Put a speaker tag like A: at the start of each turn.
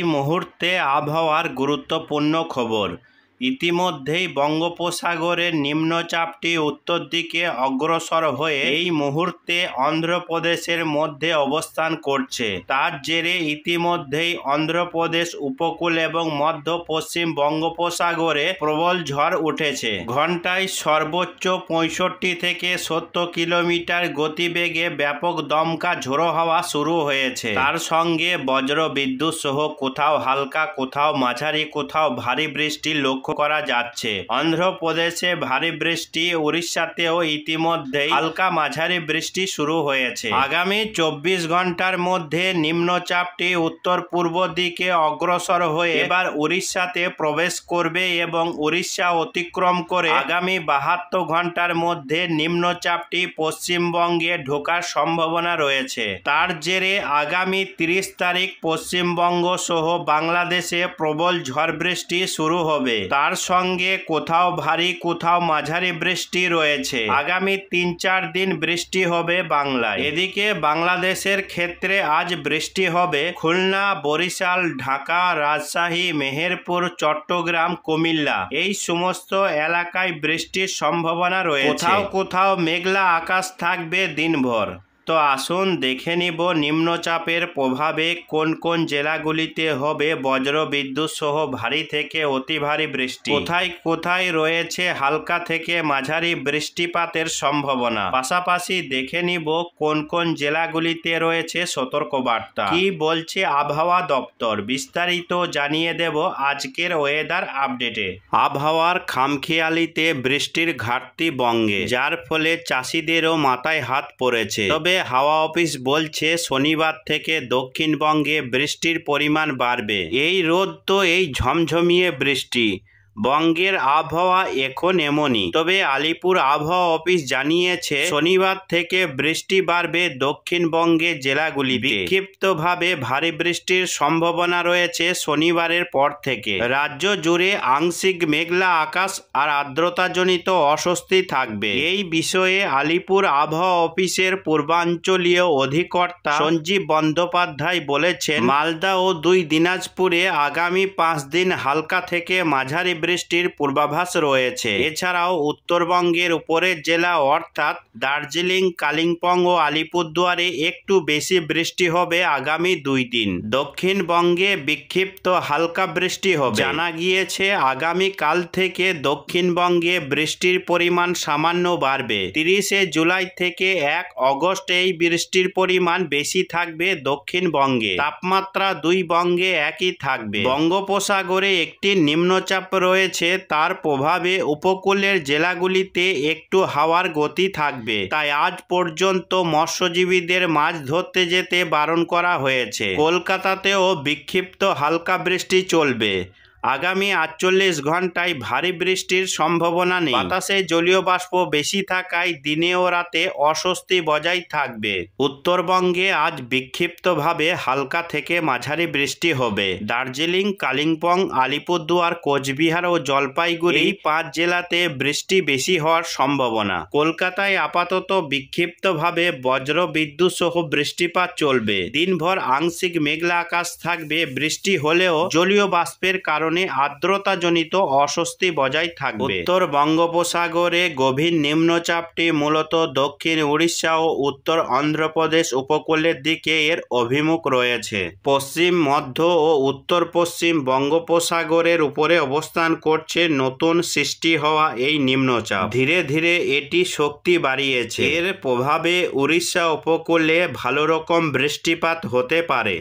A: এই মুহূর্তে আবহাওয়ার গুরুত্বপূর্ণ খবর। ইতিমধ্যেই বঙ্গোপসাগরের নিম্নচাপটি উত্তর দিকে অগ্রসর হয়ে এই মুহূর্তে অন্ধ্রপ্রদেশের মধ্যে অবস্থান করছে। তার জেরে ইতিমধ্যেই অন্ধ্রপ্রদেশ উপকূল এবং মধ্য পশ্চিম বঙ্গোপসাগরে প্রবল ঝড় উঠেছে। ঘন্টায় সর্বোচ্চ পঁয়ষট্টি থেকে সত্তর কিলোমিটার গতিবেগে ব্যাপক দমকা ঝোড়ো হাওয়া শুরু হয়েছে। তার সঙ্গে বজ্র বিদ্যুৎ সহ কোথাও হালকা, কোথাও মাঝারি, কোথাও ভারী বৃষ্টির লক্ষ্য করা যাচ্ছে। অন্ধ্রপ্রদেশে ভারী বৃষ্টি, উড়িষ্যাতেও ইতিমধ্যে হালকা মাঝারি বৃষ্টি শুরু হয়েছে। আগামী চব্বিশ ঘণ্টার মধ্যে নিম্নচাপটি উত্তর পূর্ব দিকে অগ্রসর হয়ে এবার উড়িষ্যাতে প্রবেশ করবে এবং উড়িষ্যা অতিক্রম করে আগামী বাহাত্তর ঘণ্টার মধ্যে নিম্নচাপটি পশ্চিমবঙ্গে ঢোকার সম্ভাবনা রয়েছে। তার জেরে আগামী তিরিশ তারিখ পশ্চিমবঙ্গ সহ বাংলাদেশে প্রবল ঝড় বৃষ্টি শুরু হবে। তার সঙ্গে কোথাও ভারী, কোথাও মাঝারি বৃষ্টি রয়েছে। আগামী তিন চার দিন বৃষ্টি হবে বাংলায়। এদিকে বাংলাদেশের ক্ষেত্রে আজ বৃষ্টি হবে খুলনা, বরিশাল, ঢাকা, রাজশাহী, মেহেরপুর, চট্টগ্রাম, কুমিল্লা। এই সমস্ত এলাকায় বৃষ্টির সম্ভাবনা রয়েছে। কোথাও কোথাও মেঘলা আকাশ থাকবে দিনভর। তো আসুন দেখে নিব নিম্নচাপের প্রভাবে কোন কোন জেলাগুলিতে হবে বজ্র বিদ্যুৎ সহ ভারী থেকে অতি ভারী বৃষ্টি। কোথায় কোথায় রয়েছে হালকা থেকে মাঝারি বৃষ্টিপাতের সম্ভাবনা? পাশাপাশি দেখে নিব কোন কোন জেলাগুলিতে রয়েছে সতর্কবার্তা। কি বলছে আবহাওয়া দপ্তর? বিস্তারিত জানিয়ে দেব আজকের ওয়েদার আপডেটে। আবহাওয়ার খামখেয়ালিতে বৃষ্টির ঘাটতি বঙ্গে যার ফলে চাষিদেরও মাথায় হাত পড়েছে। তবে হাওয়া অফিস বলছে, শনিবার থেকে দক্ষিণবঙ্গে বৃষ্টির পরিমাণ বাড়বে। এই রোদ তো এই ঝমঝমিয়ে বৃষ্টি। বঙ্গের আবহাওয়া এখন এমনই। তবে আলিপুর আবহাওয়া অফিস জানিয়েছে শনিবার থেকে বৃষ্টি বাড়বে দক্ষিণবঙ্গের জেলাগুলিতে বিক্ষিপ্তভাবে ভারী বৃষ্টির সম্ভাবনা রয়েছে শনিবারের পর থেকে। রাজ্য জুড়ে আংশিক মেঘলা আকাশ আর আর্দ্রতাজনিত অস্বস্তি থাকবে। এই বিষয়ে আলিপুর আবহাওয়া অফিসের পূর্বাঞ্চলীয় অধিকর্তা সঞ্জীব বন্দ্যোপাধ্যায় বলেছেন মালদা ও দুই দিনাজপুরে আগামী পাঁচ দিন হালকা থেকে মাঝারি বৃষ্টির পূর্বাভাস রয়েছে। এছাড়াও উত্তরবঙ্গের উপরের জেলা অর্থাৎ দার্জিলিং, কালিম্পং ও আলিপুরদুয়ারে একটু বেশি বৃষ্টি হবে আগামী দুই দিন। দক্ষিণবঙ্গে বিক্ষিপ্ত হালকা বৃষ্টি হবে। জানা গিয়েছে আগামী কাল থেকে দক্ষিণবঙ্গে বৃষ্টির পরিমাণ সামান্য বাড়বে। তিরিশে জুলাই থেকে এক অগস্ট এই বৃষ্টির পরিমাণ বেশি থাকবে দক্ষিণবঙ্গে। তাপমাত্রা দুই বঙ্গে একই থাকবে। বঙ্গোপসাগরে একটি নিম্নচাপ রয়েছে, তার প্রভাবে উপকূলের জেলাগুলিতে একটু হাওয়ার গতি থাকবে। তাই আজ পর্যন্ত মৎস্যজীবীদের মাছ ধরতে যেতে বারণ করা হয়েছে। কলকাতাতেও বিক্ষিপ্ত হালকা বৃষ্টি চলবে। আগামী আটচল্লিশ ঘন্টায় ভারী বৃষ্টির সম্ভাবনা নেই। বাতাসে জলীয় বাষ্প বেশি থাকায় দিনে ও রাতে অস্বস্তি বজায় থাকবে। উত্তরবঙ্গে আজ বিক্ষিপ্তভাবে হালকা থেকে মাঝারি বৃষ্টি হবে। দার্জিলিং, কালিম্পং, আলিপুরদুয়ার, কোচবিহার ও জলপাইগুড়ি পাঁচ জেলাতে বৃষ্টি বেশি হওয়ার সম্ভাবনা। কলকাতায় আপাতত বিক্ষিপ্তভাবে বজ্র বিদ্যুৎ সহ বৃষ্টিপাত চলবে। দিনভর আংশিক মেঘলা আকাশ থাকবে। বৃষ্টি হলেও জলীয় বাষ্পের কারণে কারণে আর্দ্রতাজনিত অস্বস্তি বজায় থাকবে। উত্তর বঙ্গোপসাগরে গভীর নিম্নচাপটি মূলত দক্ষিণ উড়িষ্যা ও উত্তর অন্ধ্রপ্রদেশ উপকূলের দিকে এর অভিমুখ রয়েছে। পশ্চিম, মধ্য ও উত্তর পশ্চিম বঙ্গোপসাগরের উপরে অবস্থান করছে নতুন সৃষ্টি হওয়া এই নিম্নচাপ। ধীরে ধীরে এটি শক্তি বাড়িয়েছে। এর প্রভাবে উড়িষ্যা উপকূলে ভালো রকম বৃষ্টিপাত হতে পারে।